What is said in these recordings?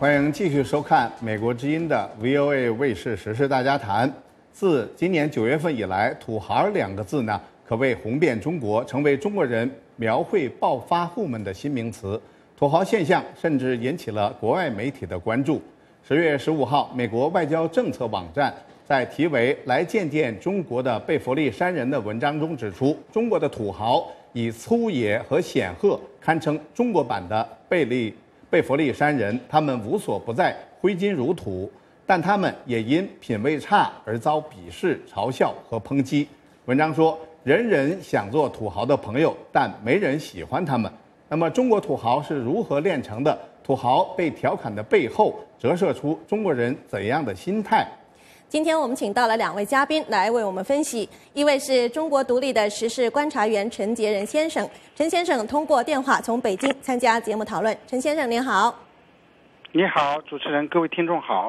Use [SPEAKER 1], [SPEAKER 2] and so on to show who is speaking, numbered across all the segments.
[SPEAKER 1] 欢迎继续收看美国之音的 VOA 卫视时事大家谈。自今年九月份以来，“土豪”两个字呢，可谓红遍中国，成为中国人描绘暴发户们的新名词。土豪现象甚至引起了国外媒体的关注。十月十五号，美国外交政策网站在题为“来见见中国的贝弗利山人”的文章中指出，中国的土豪以粗野和显赫堪称中国版的贝利贝弗利山人，他们无所不在，挥金如土。但他们也因品味差而遭鄙视、嘲笑和抨击。文章说，人人想做土豪的朋友，但没人喜欢他们。那么，中国土豪是如何炼成的？土豪被调侃的背后，折射出中国人怎样的心态？
[SPEAKER 2] 今天我们请到了两位嘉宾来为我们分析。一位是中国独立的时事观察员陈杰仁先生，陈先生通过电话从北京参加节目讨论。陈先生您好。
[SPEAKER 3] 你好，主持人，各位听众好。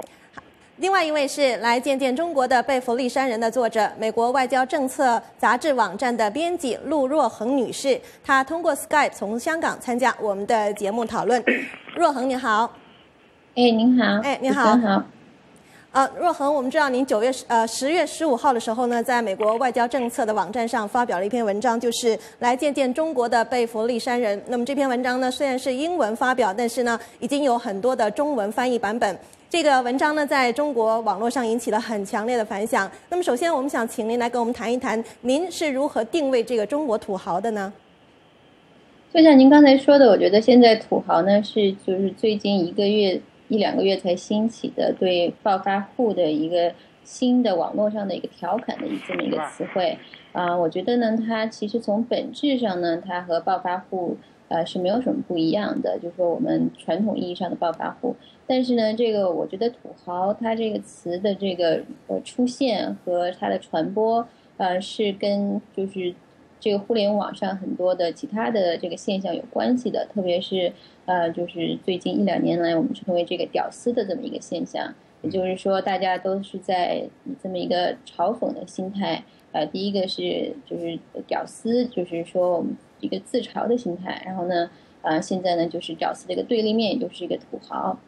[SPEAKER 2] 另外一位是来见见中国的贝弗利山人的作者，美国外交政策杂志网站的编辑陆若恒女士。她通过 Skype 从香港参加我们的节目讨论。若恒你好。
[SPEAKER 4] 哎，您好。
[SPEAKER 2] 哎，您好。
[SPEAKER 4] 好。
[SPEAKER 2] 呃，若恒，我们知道您九月十呃十月十五号的时候呢，在美国外交政策的网站上发表了一篇文章，就是来见见中国的贝弗利山人。那么这篇文章呢，虽然是英文发表，但是呢，已经有很多的中文翻译版本。这个文章呢，在中国网络上引起了很强烈的反响。那么，首先我们想请您来跟我们谈一谈，您是如何定位这个中国土豪的呢？
[SPEAKER 4] 就像您刚才说的，我觉得现在土豪呢是就是最近一个月一两个月才兴起的对暴发户的一个新的网络上的一个调侃的这么一个词汇啊。我觉得呢，它其实从本质上呢，它和暴发户呃是没有什么不一样的，就是说我们传统意义上的暴发户。但是呢，这个我觉得“土豪”它这个词的这个呃出现和它的传播，呃，是跟就是这个互联网上很多的其他的这个现象有关系的。特别是呃，就是最近一两年来，我们称为这个“屌丝”的这么一个现象，也就是说，大家都是在以这么一个嘲讽的心态。呃，第一个是就是“屌丝”，就是说我们一个自嘲的心态。然后呢，啊，现在呢，就是“屌丝”这个对立面，就是一个土豪。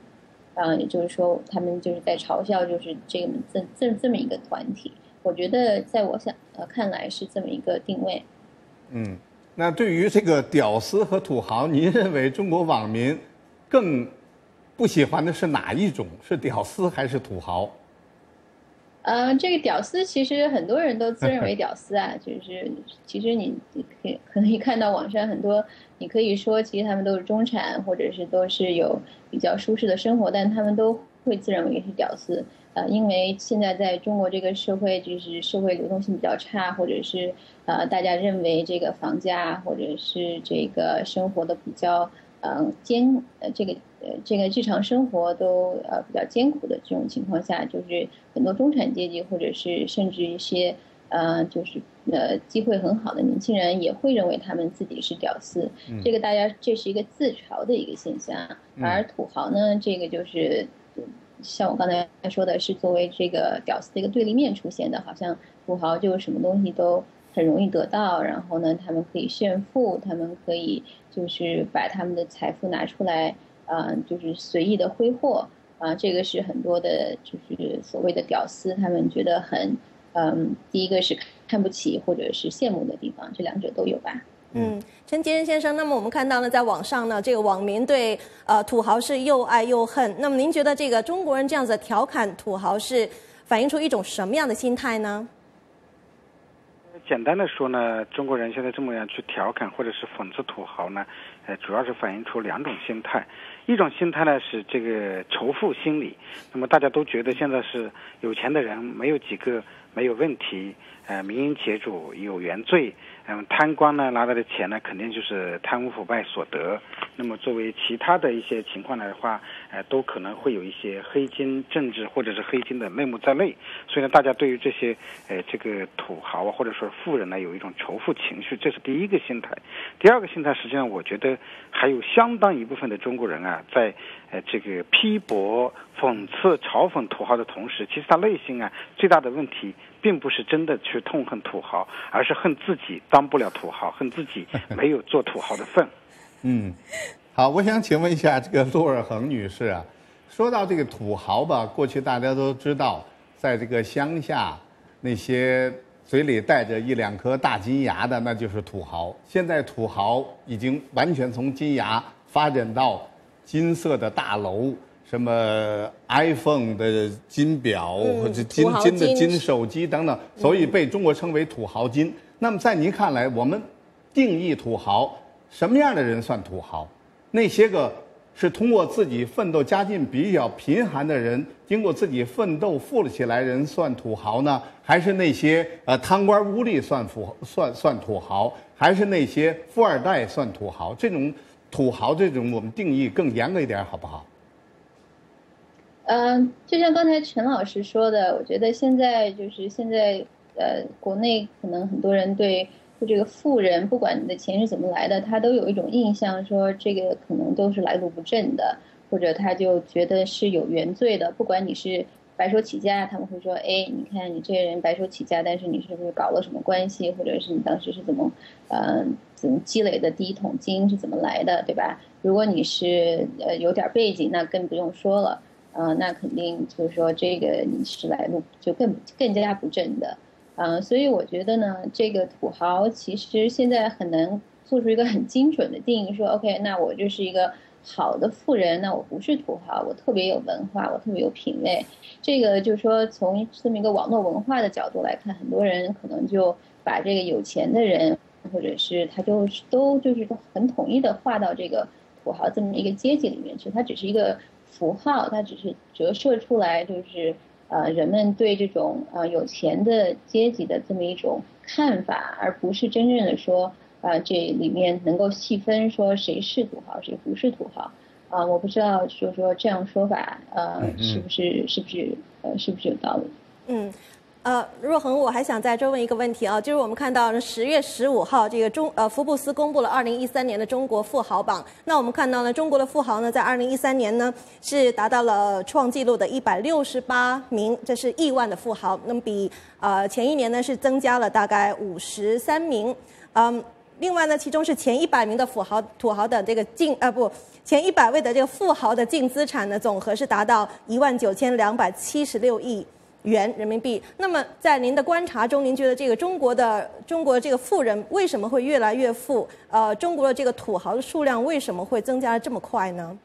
[SPEAKER 4] 啊，也就是说，他们就是在嘲笑，就是这么这这这么一个团体。我觉得，在我想呃看来是这么一个定位。
[SPEAKER 1] 嗯，那对于这个屌丝和土豪，您认为中国网民更不喜欢的是哪一种？是屌丝还是土豪？
[SPEAKER 4] 呃，这个屌丝其实很多人都自认为屌丝啊，就是其实你可以可以看到网上很多，你可以说其实他们都是中产，或者是都是有比较舒适的生活，但他们都会自认为是屌丝。呃，因为现在在中国这个社会，就是社会流动性比较差，或者是呃大家认为这个房价或者是这个生活的比较。嗯，艰呃，这个呃，这个日常生活都呃比较艰苦的这种情况下，就是很多中产阶级或者是甚至一些呃，就是呃机会很好的年轻人也会认为他们自己是屌丝。这个大家这是一个自嘲的一个现象，而土豪呢，这个就是像我刚才说的是作为这个屌丝的一个对立面出现的，好像土豪就什么东西都。很容易得到，然后呢，他们可以炫富，他们可以就是把他们的财富拿出来，嗯，就是随意的挥霍，啊，这个是很多的，就是所谓的屌丝，他们觉得很，嗯，第一个是看不起或者是羡慕的地方，这两者都有吧。
[SPEAKER 2] 嗯，陈杰仁先生，那么我们看到呢，在网上呢，这个网民对呃土豪是又爱又恨，那么您觉得这个中国人这样子调侃土豪是反映出一种什么样的心态呢？
[SPEAKER 3] 简单的说呢，中国人现在这么样去调侃或者是讽刺土豪呢，呃，主要是反映出两种心态。一种心态呢是这个仇富心理，那么大家都觉得现在是有钱的人没有几个没有问题，呃，民营企业主有原罪。嗯，贪官呢拿来的钱呢，肯定就是贪污腐败所得。那么作为其他的一些情况来的话，呃，都可能会有一些黑金政治或者是黑金的内幕在内。所以呢，大家对于这些呃这个土豪啊或者说富人呢，有一种仇富情绪，这是第一个心态。第二个心态，实际上我觉得还有相当一部分的中国人啊，在呃这个批驳、讽刺、嘲讽土豪的同时，其实他内心啊最大的问题。并不是真的去痛恨土豪，而是恨自己当不了土豪，恨自己 没有做土豪的份。
[SPEAKER 1] 嗯，好，我想请问一下这个陆尔恒女士啊，说到这个土豪吧，过去大家都知道，在这个乡下，那些嘴里带着一两颗大金牙的，那就是土豪。现在土豪已经完全从金牙发展到金色的大楼，什么 iPhone 的金表或者金金的金手机等等，所以被中国称为土豪金。那么在您看来，我们定义土豪，什么样的人算土豪？那些个。是通过自己奋斗，家境比较贫寒的人，经过自己奋斗富了起来，人算土豪呢？还是那些呃贪官污吏算富算算土豪？还是那些富二代算土豪？这种土豪这种我们定义更严格一点，好不好？
[SPEAKER 4] 嗯，就像刚才陈老师说的，我觉得现在就是现在呃，国内可能很多人对。这个富人，不管你的钱是怎么来的，他都有一种印象，说这个可能都是来路不正的，或者他就觉得是有原罪的。不管你是白手起家，他们会说：“哎，你看你这个人白手起家，但是你是不是搞了什么关系，或者是你当时是怎么，呃，怎么积累的第一桶金是怎么来的，对吧？如果你是呃有点背景，那更不用说了，呃，那肯定就是说这个你是来路就更更加不正的。”嗯，所以我觉得呢，这个土豪其实现在很难做出一个很精准的定义，说 OK，那我就是一个好的富人，那我不是土豪，我特别有文化，我特别有品位。这个就是说，从这么一个网络文化的角度来看，很多人可能就把这个有钱的人，或者是他就都就是很统一的划到这个土豪这么一个阶级里面去，它只是一个符号，它只是折射出来就是。呃，人们对这种呃有钱的阶级的这么一种看法，而不是真正的说，呃，这里面能够细分说谁是土豪，谁不是土豪，啊，我不知道，就是说这样说法，呃，是不是是不是呃是不是有道理？
[SPEAKER 2] 嗯。呃，若恒，我还想再追问一个问题啊，就是我们看到呢十月十五号，这个中呃福布斯公布了二零一三年的中国富豪榜。那我们看到呢，中国的富豪呢，在二零一三年呢是达到了创纪录的一百六十八名，这是亿万的富豪。那么比呃前一年呢是增加了大概五十三名。嗯，另外呢，其中是前一百名的富豪土豪的这个净呃不前一百位的这个富豪的净资产呢总和是达到一万九千两百七十六亿。元人民币。那么，在您的观察中，您觉得这个中国的中国这个富人为什么会越来越富？呃，中国的这个土豪的数量为什么会增加的这么快呢？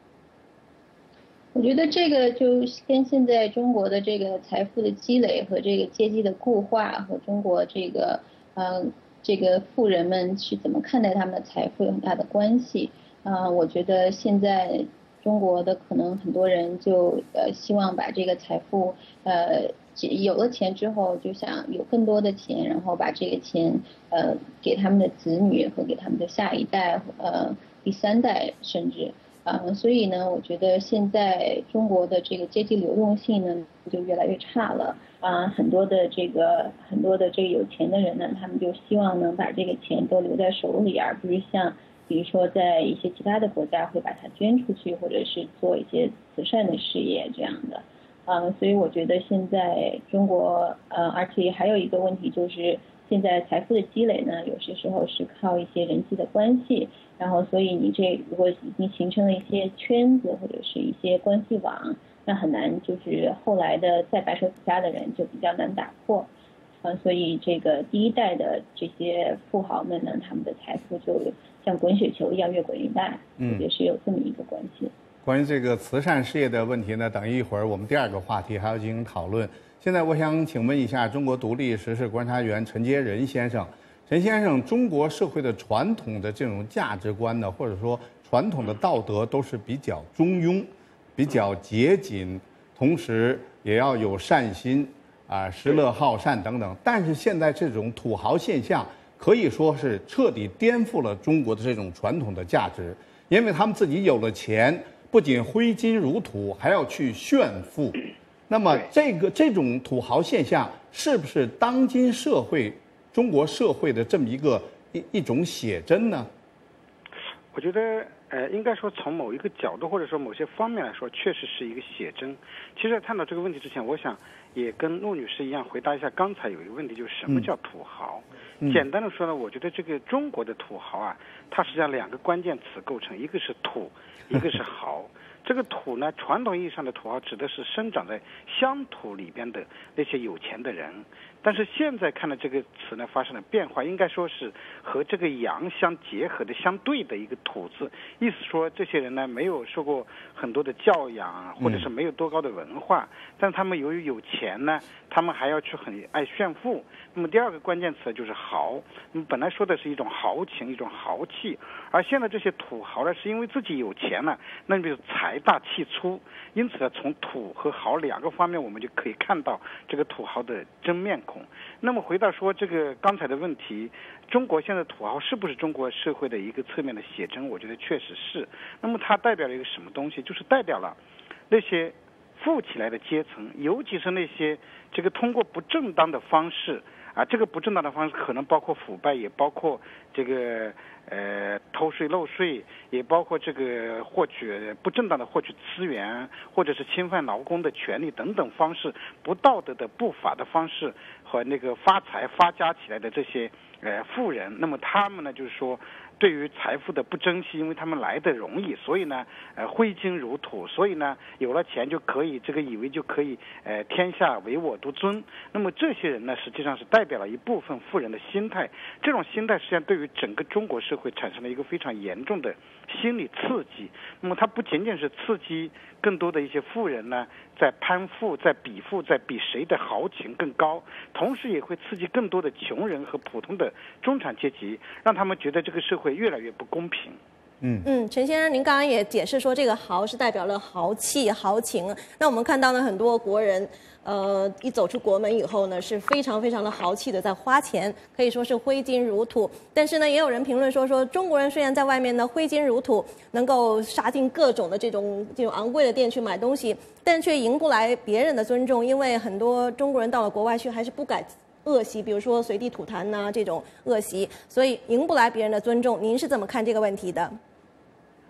[SPEAKER 4] 我觉得这个就跟现在中国的这个财富的积累和这个阶级的固化和中国这个呃这个富人们是怎么看待他们的财富有很大的关系。啊，我觉得现在中国的可能很多人就呃希望把这个财富呃。有了钱之后，就想有更多的钱，然后把这个钱呃给他们的子女和给他们的下一代呃第三代甚至啊，所以呢，我觉得现在中国的这个阶级流动性呢就越来越差了啊，很多的这个很多的这个有钱的人呢，他们就希望能把这个钱都留在手里，而不是像比如说在一些其他的国家会把它捐出去，或者是做一些慈善的事业这样的。嗯，所以我觉得现在中国，呃，而且还有一个问题就是，现在财富的积累呢，有些时候是靠一些人际的关系，然后所以你这如果已经形成了一些圈子或者是一些关系网，那很难就是后来的再白手起家的人就比较难打破，嗯，所以这个第一代的这些富豪们呢，他们的财富就像滚雪球一样越滚越大，嗯，也是有这么一个关系。
[SPEAKER 1] 关于这个慈善事业的问题呢，等一会儿我们第二个话题还要进行讨论。现在我想请问一下中国独立时事观察员陈杰仁先生，陈先生，中国社会的传统的这种价值观呢，或者说传统的道德都是比较中庸、比较节俭，同时也要有善心啊，施乐好善等等。但是现在这种土豪现象可以说是彻底颠覆了中国的这种传统的价值，因为他们自己有了钱。不仅挥金如土，还要去炫富，那么这个这种土豪现象是不是当今社会中国社会的这么一个一一种写真呢？
[SPEAKER 3] 我觉得，呃，应该说从某一个角度或者说某些方面来说，确实是一个写真。其实，在探讨这个问题之前，我想也跟陆女士一样回答一下刚才有一个问题，就是什么叫土豪？简单的说呢，我觉得这个中国的土豪啊，它实际上两个关键词构成，一个是土。一个是 豪，这个土呢，传统意义上的土豪指的是生长在乡土里边的那些有钱的人。但是现在看到这个词呢发生了变化，应该说是和这个阳相结合的相对的一个土字，意思说这些人呢没有受过很多的教养，或者是没有多高的文化，但他们由于有钱呢，他们还要去很爱炫富。那么第二个关键词就是豪，那么本来说的是一种豪情，一种豪气，而现在这些土豪呢，是因为自己有钱了，那么就是财大气粗，因此呢，从土和豪两个方面，我们就可以看到这个土豪的真面。那么回到说这个刚才的问题，中国现在土豪是不是中国社会的一个侧面的写真？我觉得确实是。那么它代表了一个什么东西？就是代表了那些富起来的阶层，尤其是那些这个通过不正当的方式啊，这个不正当的方式可能包括腐败，也包括这个。呃，偷税漏税，也包括这个获取不正当的获取资源，或者是侵犯劳工的权利等等方式，不道德的不法的方式和那个发财发家起来的这些呃富人，那么他们呢，就是说。对于财富的不珍惜，因为他们来的容易，所以呢，呃，挥金如土，所以呢，有了钱就可以，这个以为就可以，呃，天下唯我独尊。那么这些人呢，实际上是代表了一部分富人的心态。这种心态实际上对于整个中国社会产生了一个非常严重的心理刺激。那么它不仅仅是刺激更多的一些富人呢，在攀富，在比富，在比谁的豪情更高，同时也会刺激更多的穷人和普通的中产阶级，让他们觉得这个社会。越来越不公平。
[SPEAKER 2] 嗯嗯，陈先生，您刚刚也解释说，这个豪是代表了豪气、豪情。那我们看到呢，很多国人，呃，一走出国门以后呢，是非常非常的豪气的，在花钱，可以说是挥金如土。但是呢，也有人评论说，说中国人虽然在外面呢挥金如土，能够杀进各种的这种这种昂贵的店去买东西，但却赢不来别人的尊重，因为很多中国人到了国外去，还是不敢。恶习，比如说随地吐痰呐，这种恶习，所以赢不来别人的尊重。您是怎么看这个问题的？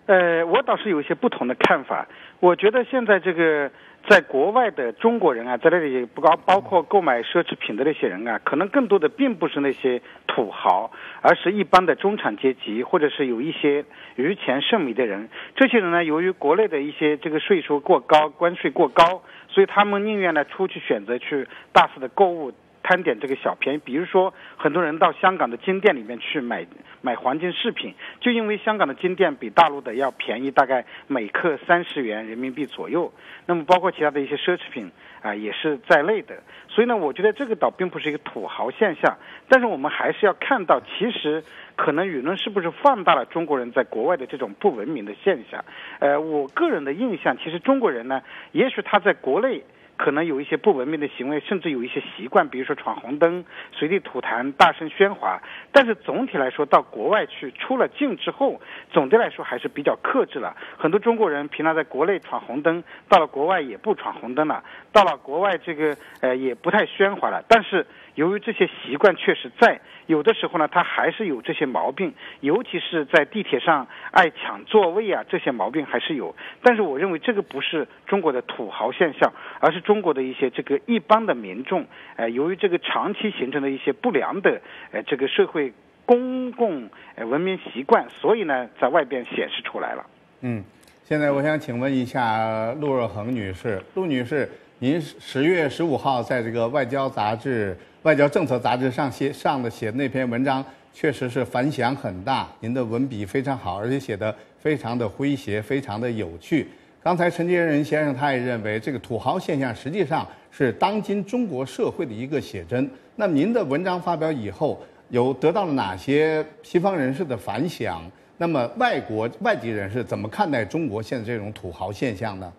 [SPEAKER 3] 呃，我倒是有一些不同的看法。我觉得现在这个在国外的中国人啊，在那里不包包括购买奢侈品的那些人啊，可能更多的并不是那些土豪，而是一般的中产阶级，或者是有一些余钱剩米的人。这些人呢，由于国内的一些这个税收过高、关税过高，所以他们宁愿呢出去选择去大肆的购物。贪点这个小便宜，比如说很多人到香港的金店里面去买买黄金饰品，就因为香港的金店比大陆的要便宜，大概每克三十元人民币左右。那么包括其他的一些奢侈品啊，也是在内的。所以呢，我觉得这个倒并不是一个土豪现象，但是我们还是要看到，其实可能舆论是不是放大了中国人在国外的这种不文明的现象。呃，我个人的印象，其实中国人呢，也许他在国内。可能有一些不文明的行为，甚至有一些习惯，比如说闯红灯、随地吐痰、大声喧哗。但是总体来说，到国外去出了境之后，总的来说还是比较克制了。很多中国人平常在国内闯红灯，到了国外也不闯红灯了，到了国外这个呃也不太喧哗了。但是由于这些习惯确实在，有的时候呢，他还是有这些毛病，尤其是在地铁上爱抢座位啊，这些毛病还是有。但是我认为这个不是中国的土豪现象，而是。中国的一些这个一般的民众，呃，由于这个长期形成的一些不良的呃这个社会公共呃文明习惯，所以呢，在外边显示出来了。
[SPEAKER 1] 嗯，现在我想请问一下陆若恒女士，陆女士，您十月十五号在这个外交杂志、外交政策杂志上写上的写那篇文章，确实是反响很大，您的文笔非常好，而且写的非常的诙谐，非常的有趣。刚才陈杰仁先生他也认为，这个土豪现象实际上是当今中国社会的一个写真。那您的文章发表以后，有得到了哪些西方人士的反响？那么外国外籍人士怎么看待中国现在这种土豪现象呢？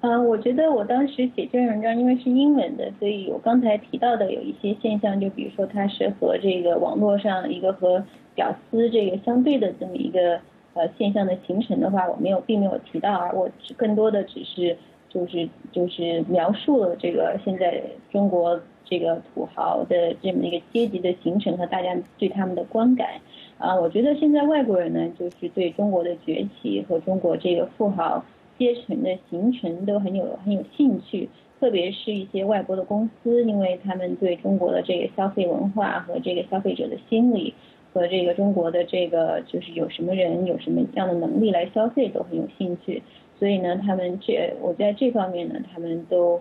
[SPEAKER 4] 嗯，我觉得我当时写这篇文章，因为是英文的，所以我刚才提到的有一些现象，就比如说它是和这个网络上一个和屌丝这个相对的这么一个。呃，现象的形成的话，我没有，并没有提到，啊我更多的只是就是就是描述了这个现在中国这个土豪的这么一个阶级的形成和大家对他们的观感。啊，我觉得现在外国人呢，就是对中国的崛起和中国这个富豪阶层的形成都很有很有兴趣，特别是一些外国的公司，因为他们对中国的这个消费文化和这个消费者的心理。和这个中国的这个就是有什么人有什么样的能力来消费都很有兴趣，所以呢，他们这我在这方面呢，他们都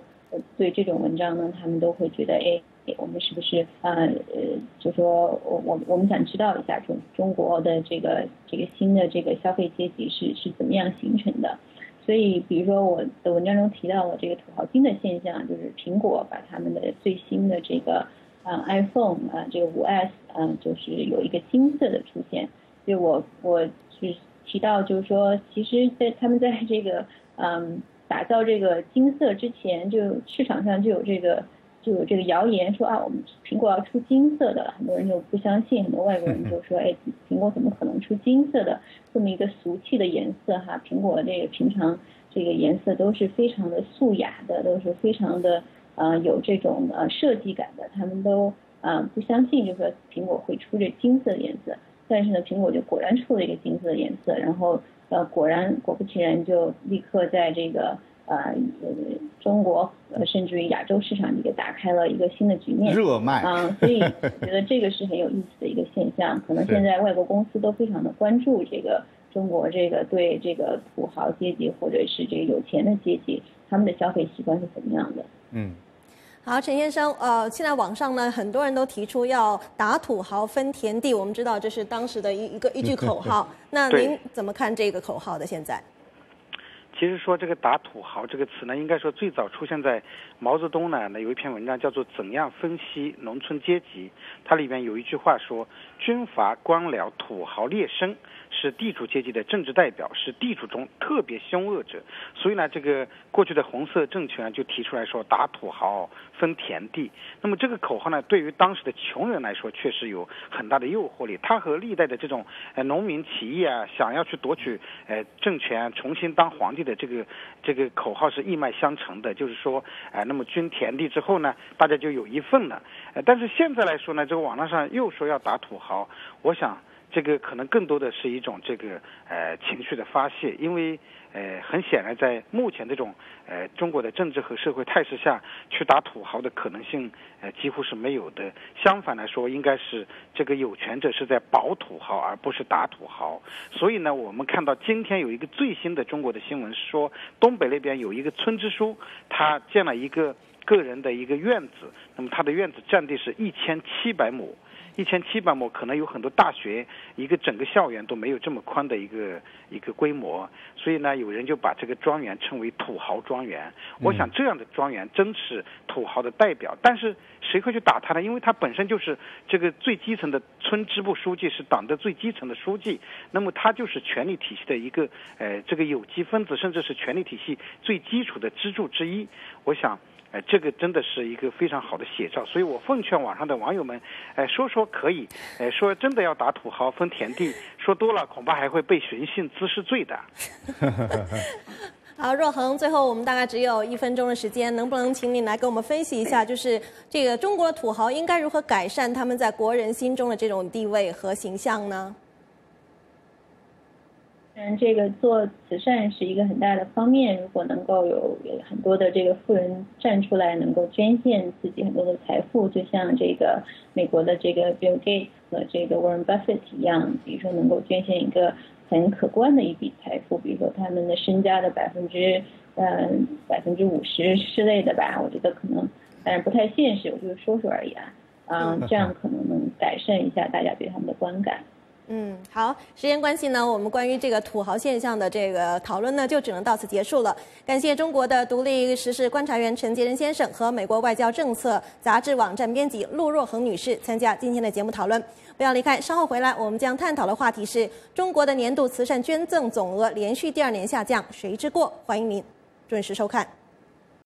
[SPEAKER 4] 对这种文章呢，他们都会觉得，哎，我们是不是啊呃，就说我我我们想知道一下中中国的这个这个新的这个消费阶级是是怎么样形成的？所以，比如说我的文章中提到了这个土豪金的现象，就是苹果把他们的最新的这个。啊，iPhone 啊，这个五 S 啊，就是有一个金色的出现。就我我是提到，就是说，其实，在他们在这个嗯打造这个金色之前，就市场上就有这个就有这个谣言说啊，我们苹果要出金色的，很多人就不相信，很多外国人就说，哎，苹果怎么可能出金色的这么一个俗气的颜色哈？苹果这个平常这个颜色都是非常的素雅的，都是非常的。呃，有这种呃设计感的，他们都啊不相信，就说苹果会出这金色的颜色。但是呢，苹果就果然出了一个金色的颜色，然后呃果然果不其然就立刻在这个呃中国呃甚至于亚洲市场里给打开了一个新的局面。
[SPEAKER 1] 热卖
[SPEAKER 4] 啊，所以我觉得这个是很有意思的一个现象。可能现在外国公司都非常的关注这个中国这个对这个土豪阶级或者是这个有钱的阶级他们的消费习惯是怎么样的。嗯。
[SPEAKER 2] 好，陈先生，呃，现在网上呢，很多人都提出要打土豪分田地，我们知道这是当时的一一个一句口号。那您怎么看这个口号的？现在？
[SPEAKER 3] 其实说这个打土豪这个词呢，应该说最早出现在毛泽东呢，那有一篇文章叫做《怎样分析农村阶级》，它里面有一句话说：军阀官僚土豪劣绅。是地主阶级的政治代表，是地主中特别凶恶者，所以呢，这个过去的红色政权就提出来说打土豪分田地。那么这个口号呢，对于当时的穷人来说，确实有很大的诱惑力。它和历代的这种呃农民起义啊，想要去夺取呃政权、重新当皇帝的这个这个口号是一脉相承的。就是说，呃，那么均田地之后呢，大家就有一份了。呃，但是现在来说呢，这个网络上又说要打土豪，我想。这个可能更多的是一种这个呃情绪的发泄，因为呃很显然在目前这种呃中国的政治和社会态势下去打土豪的可能性呃几乎是没有的。相反来说，应该是这个有权者是在保土豪，而不是打土豪。所以呢，我们看到今天有一个最新的中国的新闻说，东北那边有一个村支书，他建了一个个人的一个院子，那么他的院子占地是一千七百亩。一千七百亩，可能有很多大学，一个整个校园都没有这么宽的一个一个规模，所以呢，有人就把这个庄园称为土豪庄园。我想这样的庄园真是土豪的代表，但是谁会去打他呢？因为他本身就是这个最基层的村支部书记，是党的最基层的书记，那么他就是权力体系的一个呃这个有机分子，甚至是权力体系最基础的支柱之一。我想。这个真的是一个非常好的写照，所以我奉劝网上的网友们，哎，说说可以，哎，说真的要打土豪分田地，说多了恐怕还会被寻衅滋事罪的。
[SPEAKER 2] 好，若恒，最后我们大概只有一分钟的时间，能不能请你来给我们分析一下，就是这个中国的土豪应该如何改善他们在国人心中的这种地位和形象呢？
[SPEAKER 4] 嗯，这个做慈善是一个很大的方面。如果能够有很多的这个富人站出来，能够捐献自己很多的财富，就像这个美国的这个 Bill Gates 和这个 Warren Buffett 一样，比如说能够捐献一个很可观的一笔财富，比如说他们的身家的百分之嗯百分之五十之类的吧，我觉得可能，但是不太现实，我就是说说而已啊。啊，这样可能能改善一下大家对他们的观感。
[SPEAKER 2] 嗯，好，时间关系呢，我们关于这个土豪现象的这个讨论呢，就只能到此结束了。感谢中国的独立时事观察员陈杰仁先生和美国外交政策杂志网站编辑陆若恒女士参加今天的节目讨论。不要离开，稍后回来我们将探讨的话题是中国的年度慈善捐赠总额连续第二年下降，谁之过？欢迎您准时收看。